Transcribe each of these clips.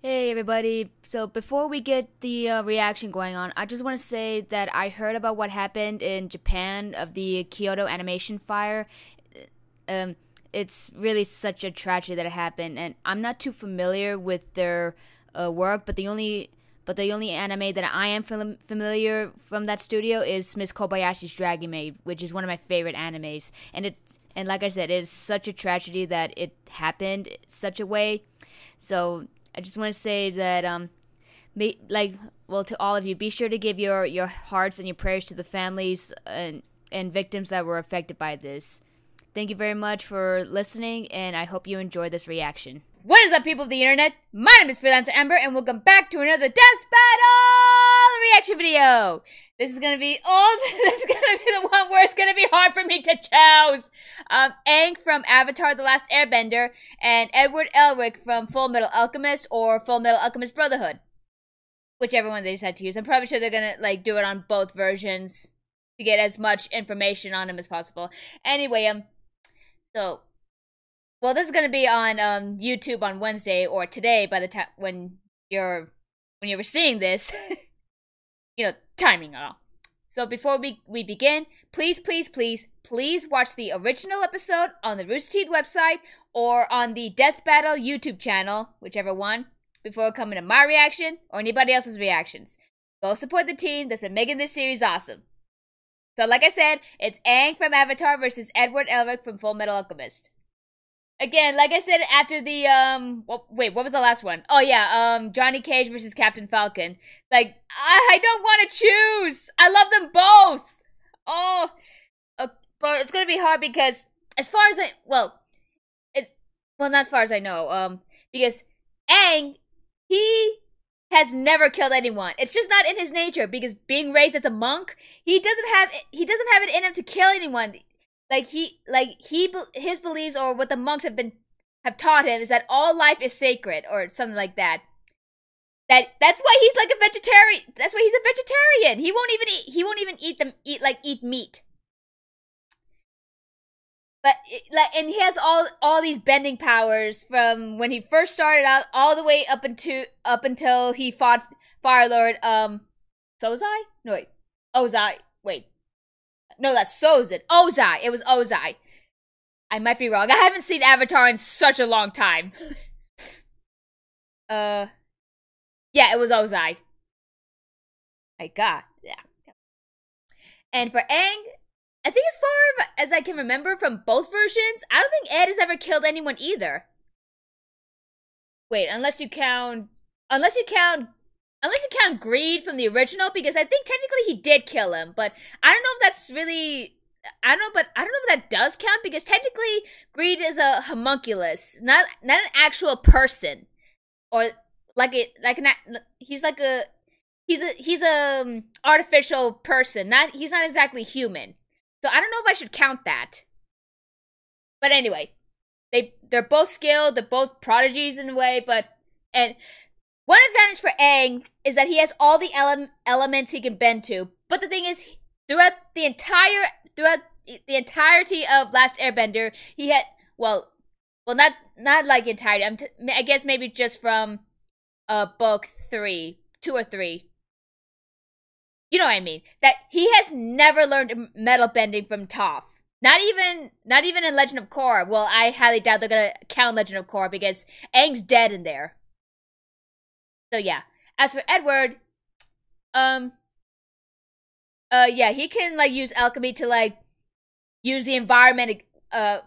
Hey everybody. So before we get the uh, reaction going on, I just want to say that I heard about what happened in Japan of the Kyoto animation fire. Um it's really such a tragedy that it happened and I'm not too familiar with their uh, work, but the only but the only anime that I am fam- familiar from that studio is Miss Kobayashi's Dragon Maid, which is one of my favorite animes. And it and like I said, it is such a tragedy that it happened such a way. So I just want to say that um, like well to all of you, be sure to give your your hearts and your prayers to the families and and victims that were affected by this. Thank you very much for listening, and I hope you enjoy this reaction. What is up, people of the internet? My name is Freelancer Amber, and welcome back to another Death Battle reaction video. This is gonna be oh, this is gonna be the one where it's gonna be hard for me to choose. Um, Aang from Avatar: The Last Airbender, and Edward Elric from Full Metal Alchemist or Full Metal Alchemist Brotherhood, whichever one they decide to use. I'm probably sure they're gonna like do it on both versions to get as much information on them as possible. Anyway, um, so well, this is going to be on um, YouTube on Wednesday or today by the time when you're when you're seeing this. you know, timing and all. So before we, we begin, please, please, please, please watch the original episode on the Rooster Teeth website or on the Death Battle YouTube channel, whichever one, before coming to my reaction or anybody else's reactions. Go support the team that's been making this series awesome. So like I said, it's Aang from Avatar versus Edward Elric from Full Metal Alchemist. Again, like I said after the um well, wait, what was the last one? Oh yeah, um Johnny Cage versus Captain Falcon. Like I, I don't want to choose. I love them both. Oh, uh, but it's going to be hard because as far as I well, it's well not as far as I know. Um because Aang he has never killed anyone. It's just not in his nature because being raised as a monk, he doesn't have he doesn't have it in him to kill anyone like he like he his beliefs or what the monks have been have taught him is that all life is sacred or something like that. That that's why he's like a vegetarian that's why he's a vegetarian. He won't even eat he won't even eat them eat like eat meat. But like and he has all all these bending powers from when he first started out all the way up into up until he fought fire lord um sozai no wait. Ozai wait no, that's Sozin. Ozai. It was Ozai. I might be wrong. I haven't seen Avatar in such a long time. uh, yeah, it was Ozai. My God, yeah. And for Aang, I think as far as I can remember from both versions, I don't think Ed has ever killed anyone either. Wait, unless you count, unless you count Unless you count Greed from the original, because I think technically he did kill him, but I don't know if that's really. I don't know, but I don't know if that does count because technically Greed is a homunculus, not not an actual person, or like it like an he's like a he's a he's a um, artificial person. Not he's not exactly human. So I don't know if I should count that. But anyway, they they're both skilled. They're both prodigies in a way, but and one advantage for Aang is that he has all the ele- elements he can bend to. But the thing is, throughout the entire throughout the entirety of Last Airbender, he had well, well not not like entirety. I'm t- I guess maybe just from uh book three, two or three. You know what I mean? That he has never learned metal bending from Toph. Not even not even in Legend of Korra. Well, I highly doubt they're gonna count Legend of Korra because Aang's dead in there. So yeah. As for Edward, um uh yeah, he can like use alchemy to like use the environment uh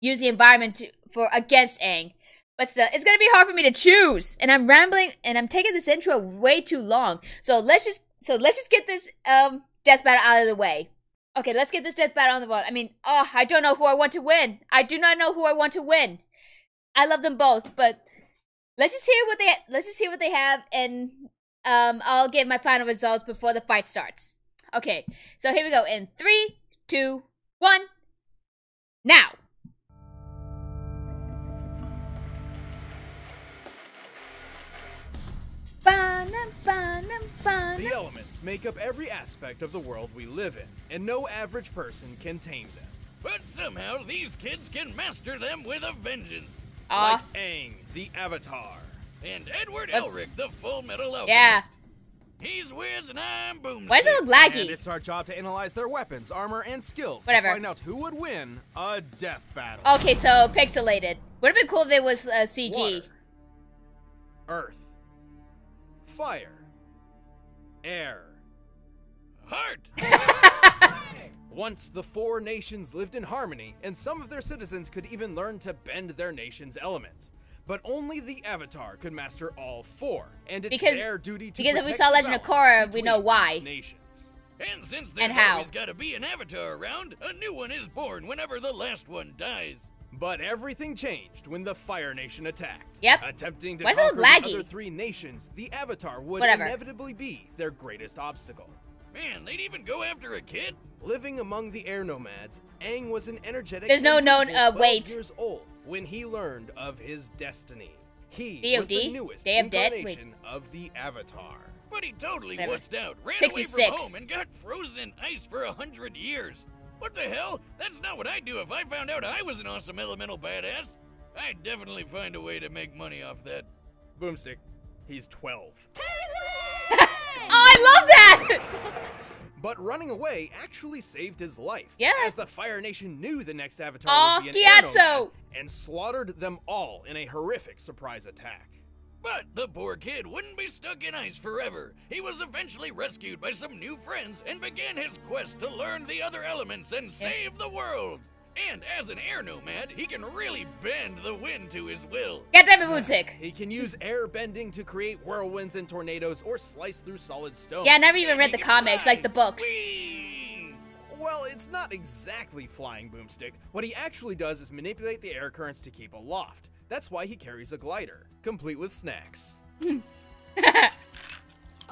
use the environment to, for against Aang. But still, it's gonna be hard for me to choose. And I'm rambling and I'm taking this intro way too long. So let's just so let's just get this um death battle out of the way. Okay, let's get this death battle on the wall. I mean, oh, I don't know who I want to win. I do not know who I want to win. I love them both, but let's just hear what they let's just hear what they have and um I'll give my final results before the fight starts. Okay, so here we go in three, two, one, now. The elements make up every aspect of the world we live in, and no average person can tame them. But somehow these kids can master them with a vengeance. Uh, like Aang, the Avatar. And Edward Let's- Elric, the Full Metal Alchemist. Yeah. He's Wiz and I'm Boomstick. Why does it look And laggy? it's our job to analyze their weapons, armor, and skills Whatever. to find out who would win a death battle. Okay, so pixelated. Would have been cool if it was uh, CG. Water, earth, fire, air. Heart. Once the four nations lived in harmony, and some of their citizens could even learn to bend their nation's element. But only the Avatar could master all four, and it's Because- their duty to because if we protect saw the Legend of Korra, we know why. Nations. And since there's And how? always got to be an avatar around, a new one is born whenever the last one dies. But everything changed when the Fire Nation attacked. Yep. Attempting to Why conquer the other three nations, the Avatar would Whatever. inevitably be their greatest obstacle. Man, they'd even go after a kid? Living among the air nomads, Aang was an energetic. There's no known, uh, 12. Years old when he learned of his destiny. He was the newest Day of Dead? Incarnation of the Avatar. But he totally Whatever. wussed out, ran away from home, and got frozen in ice for a hundred years. What the hell? That's not what I'd do if I found out I was an awesome elemental badass. I'd definitely find a way to make money off that. Boomstick, he's 12. Oh, I love that! But running away actually saved his life. Yeah. As the Fire Nation knew the next Avatar Aw, would be an air Gyatso! and slaughtered them all in a horrific surprise attack. But the poor kid wouldn't be stuck in ice forever. He was eventually rescued by some new friends and began his quest to learn the other elements and save the world. And as an air nomad, he can really bend the wind to his will. God damn it, Moonsick. He can use air bending to create whirlwinds and tornadoes or slice through solid stone. Yeah, I never even And read the comics, fly. like the books. Whee! Well, it's not exactly flying Boomstick. What he actually does is manipulate the air currents to keep aloft. That's why he carries a glider, complete with snacks.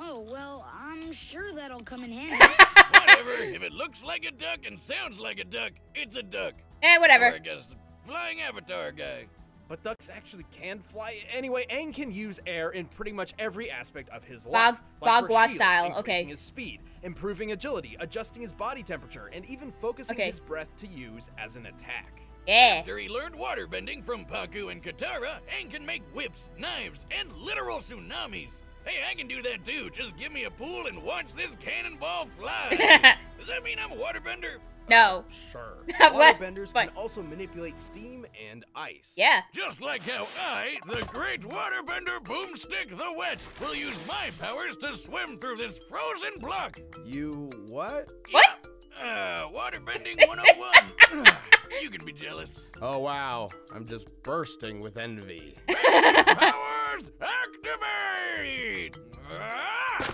Oh, well, I'm sure that'll come in handy. Whatever. if it looks like a duck and sounds like a duck, it's a duck. Eh, Or I whatever. guess flying avatar guy. But ducks actually can fly. Anyway, Aang can use air in pretty much every aspect of his Bog- life. Like for Bagua style, increasing okay. his speed, improving agility, adjusting his body temperature, and even focusing Okay. his breath to use as an attack. Yeah. After he learned waterbending from Pakku and Katara, Aang can make whips, knives, and literal tsunamis. Hey, I can do that too. Just give me a pool and watch this cannonball fly. Does that mean I'm a waterbender? No. Sure. What? Waterbenders What? can also manipulate steam and ice. Yeah. Just like how I, the great waterbender Boomstick the Wet, will use my powers to swim through this frozen block. You what? What? Uh, waterbending 101. you can be jealous. Oh wow, I'm just bursting with envy. Powers activate! Ah!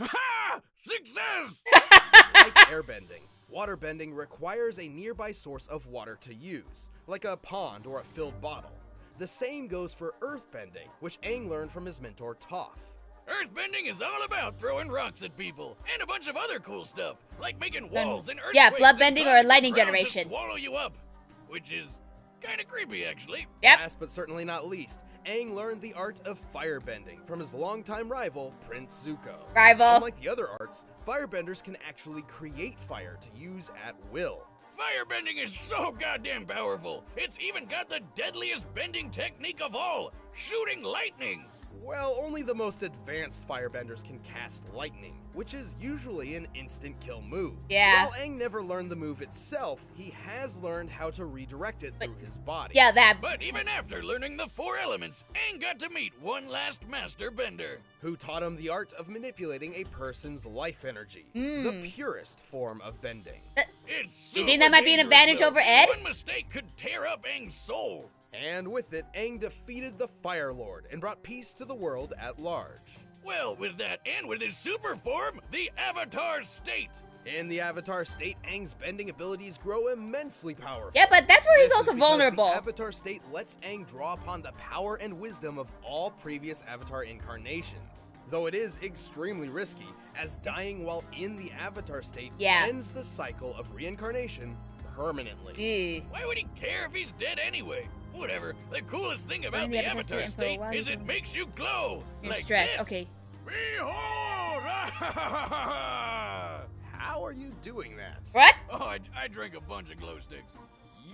Ha! Success! like airbending, waterbending requires a nearby source of water to use, like a pond or a filled bottle. The same goes for earthbending, which Aang learned from his mentor Toph. Earthbending is all about throwing rocks at people and a bunch of other cool stuff, like making Then- walls and yeah, earthquakes blood and bending or lightning ground to generation. swallow you up, which is kind of creepy, actually. Yep. Last but certainly not least, Aang learned the art of firebending from his longtime rival, Prince Zuko. Rival. Unlike the other arts, firebenders can actually create fire to use at will. Firebending is so goddamn powerful. It's even got the deadliest bending technique of all shooting lightning. Well, only the most advanced firebenders can cast lightning, which is usually an instant kill move. Yeah. While Aang never learned the move itself, he has learned how to redirect it through his body. Yeah, that. But even after learning the four elements, Aang got to meet one last master bender. Who taught him the art of manipulating a person's life energy, Hmm. the purest form of bending. that- It's You think that might be an advantage dangerous, over though. Ed? One mistake could tear up Aang's soul. And with it, Aang defeated the Fire Lord and brought peace to the world at large. Well, with that and with his super form, the Avatar State. In the Avatar state, Aang's bending abilities grow immensely powerful. Yeah, but that's where he's This is also because vulnerable. The Avatar state lets Aang draw upon the power and wisdom of all previous Avatar incarnations. Though it is extremely risky, as dying while in the Avatar state Yeah. ends the cycle of reincarnation permanently. Ew. Why would he care if he's dead anyway? Whatever. The coolest thing about the the Avatar Avatar state state is is it it- makes you glow. You're like stressed. this. Okay. Behold! How are you doing that? What? oh, I, I drank a bunch of glow sticks.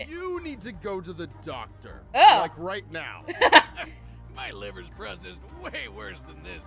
You need to go to the doctor. Oh. Like right now. My liver's processed way worse than this.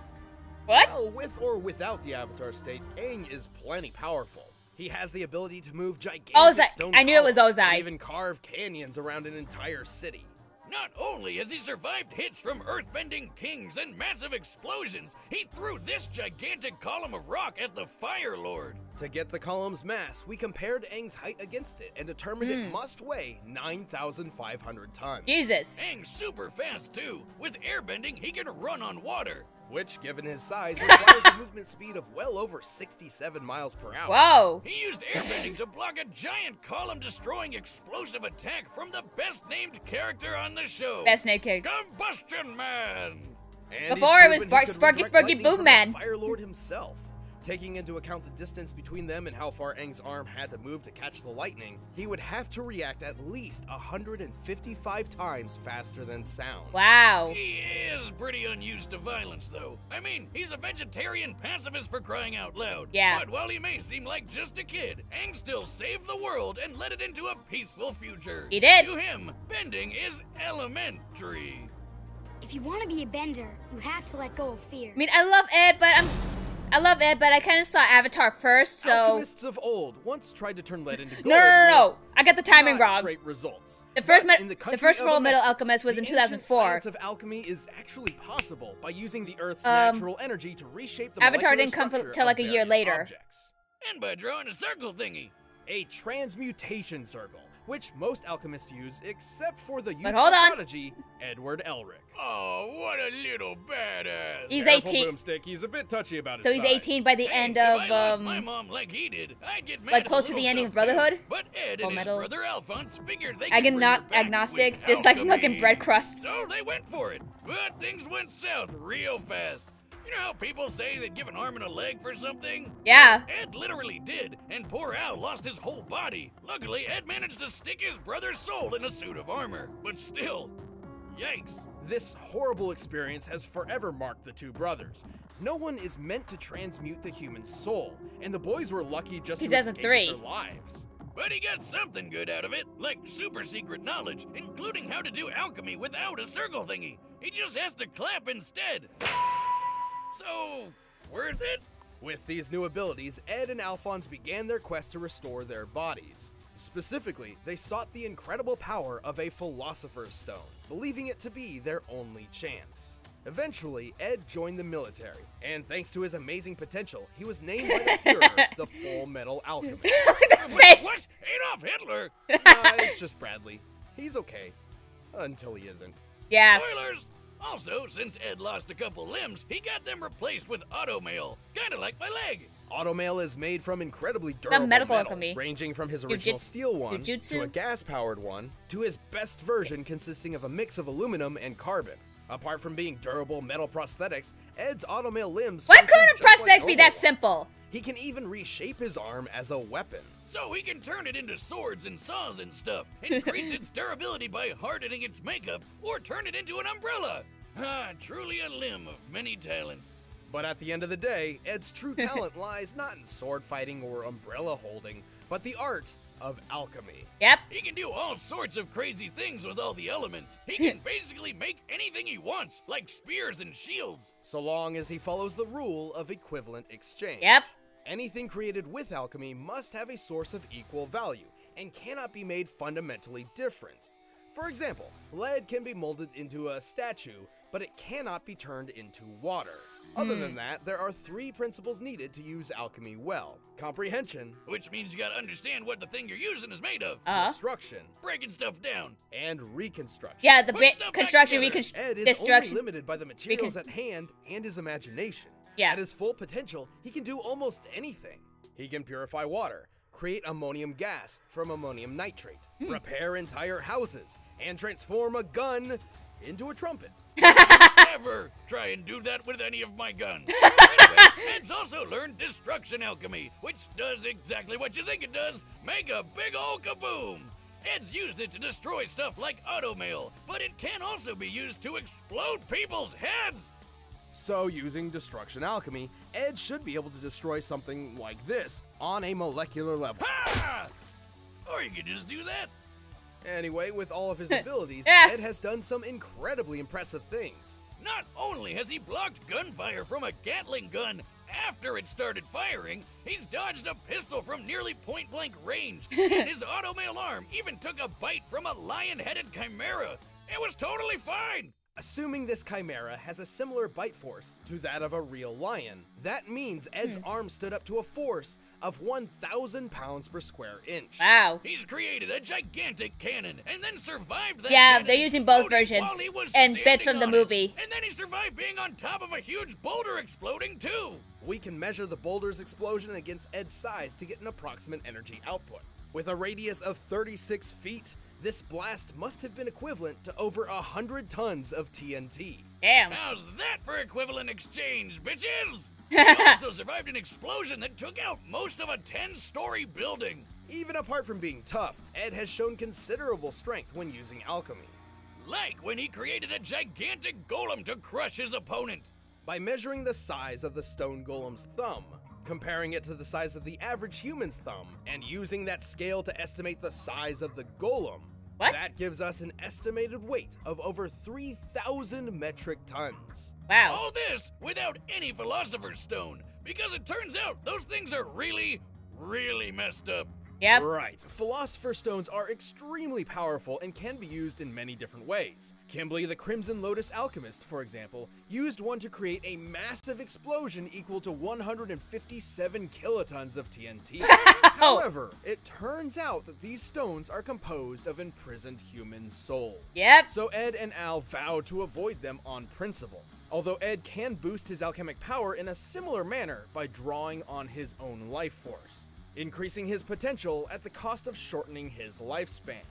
What? well, with or without the Avatar state, Aang is plenty powerful. He has the ability to move gigantic Ozai. stone I knew it was columns and Ozai. even carve canyons around an entire city. Not only has he survived hits from earthbending kings and massive explosions, he threw this gigantic column of rock at the Fire Lord. To get the column's mass, we compared Aang's height against it and determined Hmm. it must weigh 9,500 tons. Jesus. Aang's super fast too. With airbending, he can run on water. Which, given his size, requires a movement speed of well over 67 miles per hour. Whoa. He used airbending to block a giant column destroying explosive attack from the best named character on the show. Best name character. Combustion Man! And Before it was proven he Spark- could Sparky redirect Sparky Boom Man. the Fire Lord himself. Taking into account the distance between them and how far Aang's arm had to move to catch the lightning, he would have to react at least 155 times faster than sound. Wow. He is pretty unused to violence, though. I mean, he's a vegetarian pacifist for crying out loud. Yeah. But while he may seem like just a kid, Aang still saved the world and led it into a peaceful future. He did. To him, bending is elementary. If you want to be a bender, you have to let go of fear. I mean, I love Ed, but I'm. I love it, but I kind of saw Avatar first, so. Alchemists of old once tried to turn lead into gold. No, no, no, no. I got the timing wrong. Great results. The first But me- the first of Metal Alchemist was the in ancient 2004. science of alchemy is actually possible by using the Earth's Um, natural energy to reshape the Avatar didn't come structure till, like, a year later. objects. And by drawing a circle thingy. A transmutation circle, which most alchemists use, except for the But youthful hold on. prodigy Edward Elric. Oh, what a little badass. He's Careful, 18. Boomstick. He's a bit touchy about his So he's size. 18 by the Hey, end if of I lost my um. mom like he did, I'd get mad like, close to the ending of Brotherhood? too. But Ed Full and his brother Alphonse figured they Agno- could bring agnostic, dislikes alchemy. fucking bread crusts. So they went for it, but things went south real fast. You know how people say they'd give an arm and a leg for something? Yeah. Ed literally did, and poor Al lost his whole body. Luckily, Ed managed to stick his brother's soul in a suit of armor. But still, yikes. This horrible experience has forever marked the two brothers. No one is meant to transmute the human soul, and the boys were lucky just to escape with 2003. their lives. But he got something good out of it, like super secret knowledge, including how to do alchemy without a circle thingy. He just has to clap instead. So, worth it? With these new abilities, Ed and Alphonse began their quest to restore their bodies. Specifically, they sought the incredible power of a Philosopher's Stone, believing it to be their only chance. Eventually, Ed joined the military, and thanks to his amazing potential, he was named by the Fuhrer the Full Metal Alchemist. Wait. What? Adolf Hitler? Uh, it's just Bradley. He's okay. Until he isn't. Yeah. Spoilers! Also, since Ed lost a couple limbs, he got them replaced with automail. Kinda like my leg. Automail is made from incredibly durable medical metal, alchemy. ranging from his original Jujits- steel one jujutsu? to a gas-powered one to his best version consisting of a mix of aluminum and carbon. Apart from being durable metal prosthetics, Ed's automail limbs. Why couldn't just like prosthetics be that ones. simple? He can even reshape his arm as a weapon. So he can turn it into swords and saws and stuff, increase its durability by hardening its makeup, or turn it into an umbrella. Ah, truly a limb of many talents. But at the end of the day, Ed's true talent lies not in sword fighting or umbrella holding, but the art of alchemy. Yep. He can do all sorts of crazy things with all the elements. He can basically make anything he wants, like spears and shields. So long as he follows the rule of equivalent exchange. Yep. Anything created with alchemy must have a source of equal value and cannot be made fundamentally different. For example, lead can be molded into a statue, but it cannot be turned into water. Other than that, there are three principles needed to use alchemy well comprehension, Which means you gotta understand what the thing you're using is made of. Uh. destruction, Breaking stuff down. and reconstruction. Yeah. The Put ba- stuff back construction, together. reconstruction, Ed is destruction. only limited by the materials at hand and his imagination. Yeah. At his full potential, he can do almost anything. He can purify water, create ammonium gas from ammonium nitrate, Hmm. repair entire houses, and transform a gun into a trumpet. Never try and do that with any of my guns. anyway, Ed's also learned destruction alchemy, which does exactly what you think it does make a big ol' kaboom. Ed's used it to destroy stuff like automail, but it can also be used to explode people's heads. So, using destruction alchemy, Ed should be able to destroy something like this on a molecular level. Ha! Or you could just do that. Anyway, with all of his abilities, Yeah. Ed has done some incredibly impressive things. Not only has he blocked gunfire from a Gatling gun after it started firing, he's dodged a pistol from nearly point blank range, and his automail arm even took a bite from a lion headed chimera. It was totally fine. Assuming this chimera has a similar bite force to that of a real lion, that means Ed's hmm. arm stood up to a force of 1,000 pounds per square inch. Wow. He's created a gigantic cannon and then survived that. Yeah, cannon they're using both versions while he was and bits from the on it. movie. And then he survived being on top of a huge boulder exploding too. We can measure the boulder's explosion against Ed's size to get an approximate energy output. With a radius of 36 feet, this blast must have been equivalent to over a 100 tons of TNT. Damn. How's that for equivalent exchange, bitches? He also survived an explosion that took out most of a 10 story building. Even apart from being tough, Ed has shown considerable strength when using alchemy. Like when he created a gigantic golem to crush his opponent. By measuring the size of the stone golem's thumb, comparing it to the size of the average human's thumb, and using that scale to estimate the size of the golem, What? that gives us an estimated weight of over 3,000 metric tons. Wow. All this without any Philosopher's Stone, because it turns out those things are really, really messed up. Yep. Right. Philosopher's Stones are extremely powerful and can be used in many different ways. Kimblee the Crimson Lotus Alchemist, for example, used one to create a massive explosion equal to 157 kilotons of TNT. However, it turns out that these stones are composed of imprisoned human souls. Yep. So Ed and Al vowed to avoid them on principle. Although Ed can boost his alchemic power in a similar manner by drawing on his own life force, increasing his potential at the cost of shortening his lifespan.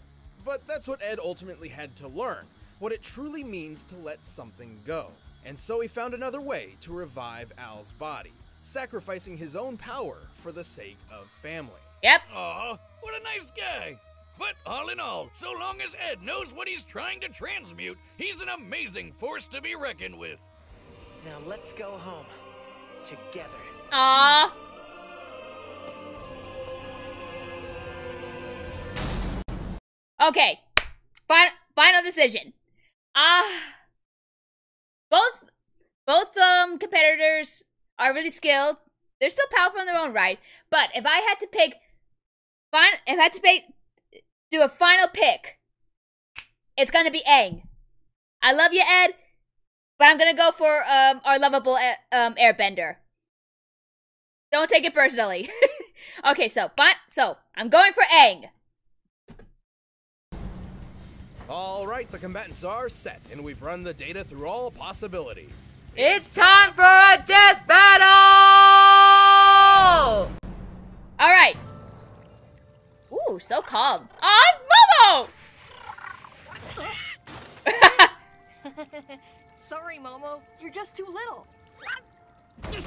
But that's what Ed ultimately had to learn what it truly means to let something go. And so he found another way to revive Al's body, sacrificing his own power for the sake of family. Yep. Aw, what a nice guy. But all in all, so long as Ed knows what he's trying to transmute, he's an amazing force to be reckoned with. Now let's go home. Together. Aw. Okay. Final, final decision. Ah. both both um competitors are really skilled. They're still powerful in their own right. But if I had to pick fine if I had to pick do a final pick, it's gonna be Aang. I love you, Ed, but I'm gonna go for um our lovable uh, um airbender. Don't take it personally. okay, so but So I'm going for Aang. All right, the combatants are set, and we've run the data through all possibilities. It's time for a death battle! All right. Ooh, so calm. Ah, Momo! Sorry, Momo. You're just too little. Who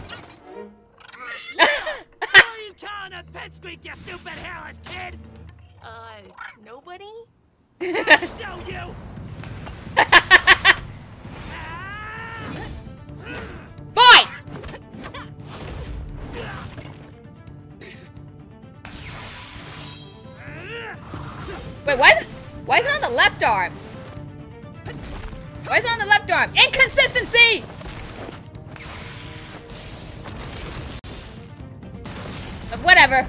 are you calling a pet squeak, you stupid hairless kid? Uh, nobody? Show you! Fine! Wait, why is it, why is it on the left arm? Why is it on the left arm? Inconsistency! But whatever.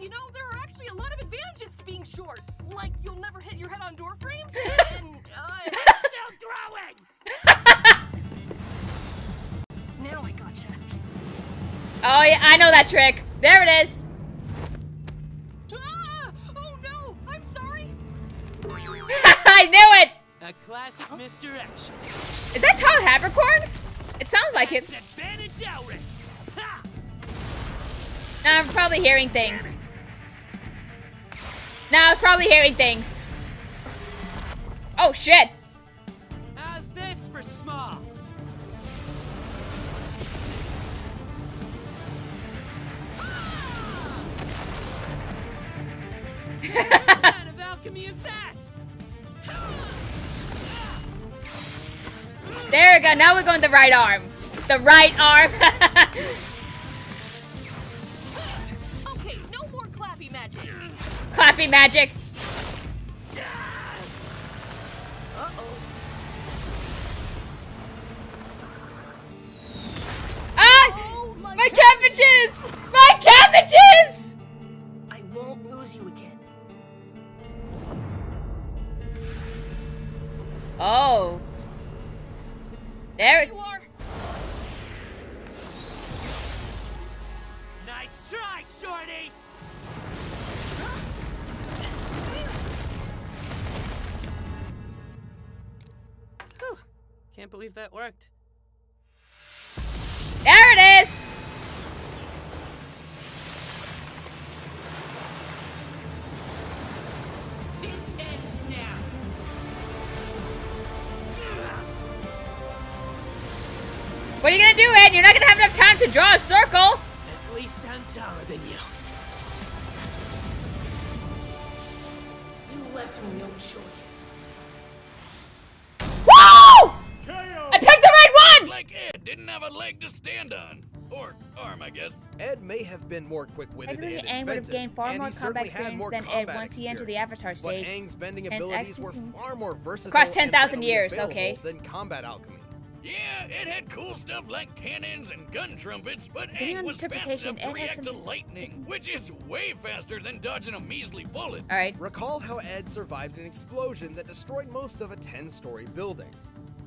You know, there are actually a lot of advantages to being short. Like, you'll never hit your head on door frames, and, uh, Still growing! now I gotcha. Oh yeah, I know that trick. There it is. Ah! Oh no! I'm sorry! I knew it. A classic misdirection. Is that Tom Havercorn? Sounds like it. That's advantage Elric! Ha! No, I'm probably hearing things. No, I was probably hearing things. Oh shit! How's this for small? what kind of alchemy is that? There we go. Now we're going the right arm. The right arm. Okay, no more clappy magic. Clappy magic. Can't believe that worked. There it is. This ends now. What are you gonna do, Ed? You're not gonna have enough time to draw a circle. At least I'm taller than you. You left me no choice. Like Ed didn't have a leg to stand on. Or arm, I guess. Ed may have been more quick-witted I believe and Aang would have inventive, gained far and more he certainly combat had more experience than Ed combat once he entered the Avatar state. But Aang's bending Hence abilities were far more versatile Across and 10,000 years, okay. than combat alchemy. Yeah, it had cool stuff like cannons and gun trumpets, but Depending Aang was fast interpretation, enough to Ed react to lightning, which is way faster than dodging a measly bullet. All right. Recall how Ed survived an explosion that destroyed most of a 10-story building.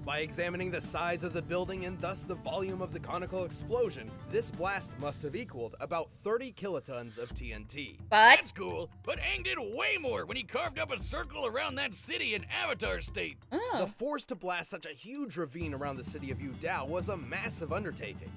By examining the size of the building and thus the volume of the conical explosion, this blast must have equaled about 30 kilotons of TNT. But That's cool, but Aang did way more when he carved up a circle around that city in Avatar State. Oh. The oh, force to blast such a huge ravine around the city of Yu Dao was a massive undertaking.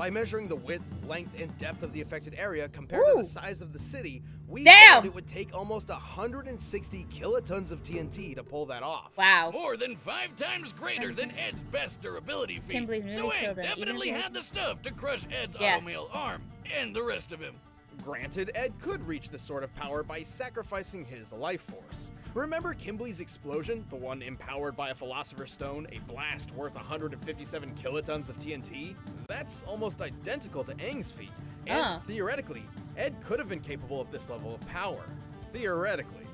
By measuring the width, length, and depth of the affected area compared to the size of the city, we Damn. found it would take almost 160 kilotons of TNT to pull that off. wow. More than five times greater than Ed's best durability feat. Can't believe we so really Aang killed him, even if definitely had the stuff to crush Ed's Yeah. automail arm and the rest of him. Granted, Ed could reach this sort of power by sacrificing his life force. Remember Kimblee's explosion, the one empowered by a Philosopher's Stone, a blast worth 157 kilotons of TNT? That's almost identical to Aang's feat, and Oh. theoretically, Ed could have been capable of this level of power. Theoretically.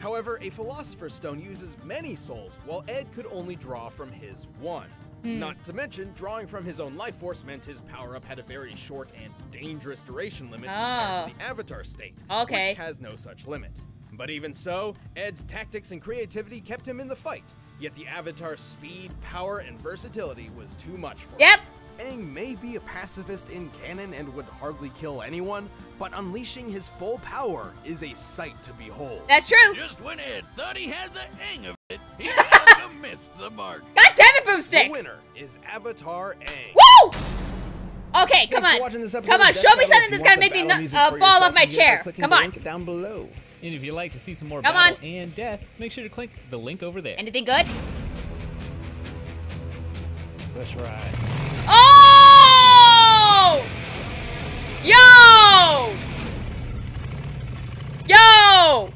However, a Philosopher's Stone uses many souls, while Ed could only draw from his one. Hmm. Not to mention, drawing from his own life force meant his power up had a very short and dangerous duration limit compared Oh. to ah. the Avatar state, Okay. which has no such limit. But even so, Ed's tactics and creativity kept him in the fight. Yet the Avatar's speed, power, and versatility was too much for Yep. him. Aang may be a pacifist in canon and would hardly kill anyone, but unleashing his full power is a sight to behold. That's true. Just when Ed thought he had the hang of it, he kind of missed the mark. God damn it, The winner is Avatar Aang. Woo! Okay, come Thanks for on. watching this episode Come on, show me something that's gonna make me battle uh, fall off my chair. Come on. link down below. And if you'd like to see some more Come battle on. and death, make sure to click the link over there. Anything good? That's right. Oh! Yo! Yo!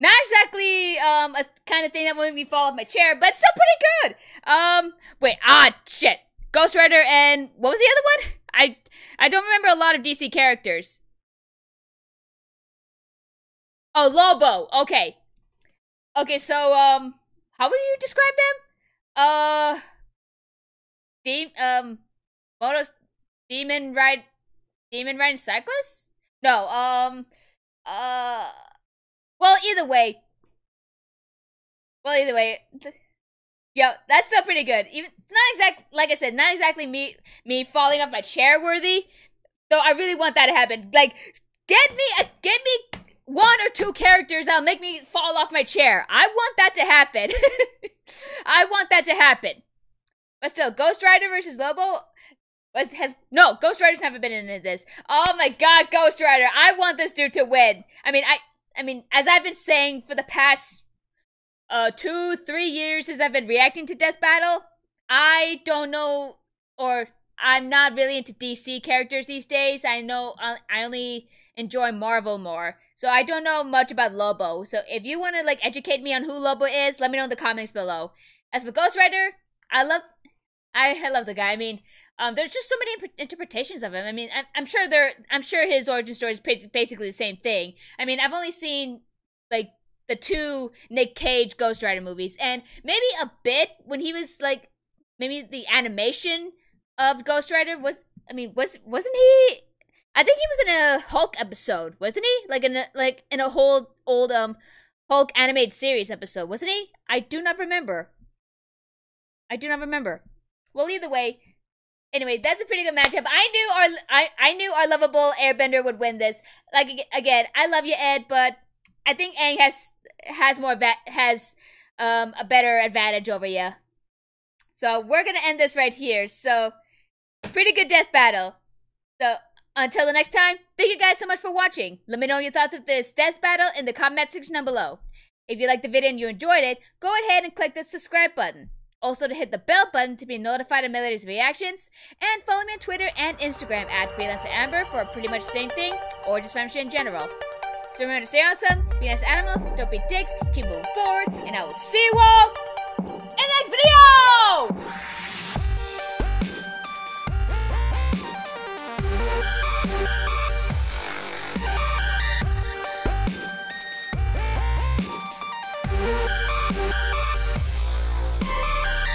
Not exactly um a kind of thing that would make me fall off my chair, but still pretty good. Um, wait, ah, shit. Ghost Rider and what was the other one? I I don't remember a lot of DC characters. Oh, Lobo. Okay. Okay, so um, how would you describe them? Uh, de- um, moto demon ride, demon riding cyclist? No, um, uh, well, either way. Well, either way. Yo, that's still pretty good. Even it's not exact, like I said, not exactly me me falling off my chair worthy. Though I really want that to happen. Like, get me a get me one or two characters that'll make me fall off my chair. I want that to happen. I want that to happen. But still, Ghost Rider versus Lobo was has no Ghost Rider's never been in this. Oh my god, Ghost Rider! I want this dude to win. I mean, I I mean, as I've been saying for the past uh two three years since I've been reacting to Death Battle, I don't know or I'm not really into DC characters these days. I know I, I only enjoy Marvel more. So I don't know much about Lobo. So if you want to like educate me on who Lobo is, let me know in the comments below. As for Ghost Rider, I love, I, I love the guy. I mean, um, there's just so many interpretations of him. I mean, I'm, I'm sure there, I'm sure his origin story is basically the same thing. I mean, I've only seen like the two Nick Cage Ghost Rider movies, and maybe a bit when he was like, maybe the animation of Ghost Rider was. I mean, was wasn't he? I think he was in a Hulk episode, wasn't he? Like in a like in a whole old um Hulk animated series episode, wasn't he? I do not remember. I do not remember. Well, either way, anyway, that's a pretty good matchup. I knew our I I knew our lovable Airbender would win this. Like again, I love you, Ed, but I think Aang has has more has um a better advantage over you. So we're gonna end this right here. So pretty good death battle. So until the next time, thank you guys so much for watching. Let me know your thoughts of this death battle in the comment section down below. If you liked the video and you enjoyed it, go ahead and click the subscribe button. Also to hit the bell button to be notified of latest reactions, and follow me on Twitter and Instagram at Freelancer Amber for pretty much the same thing, or just shit in general. So remember to stay awesome, be nice animals, don't be dicks, keep moving forward, and I will see you all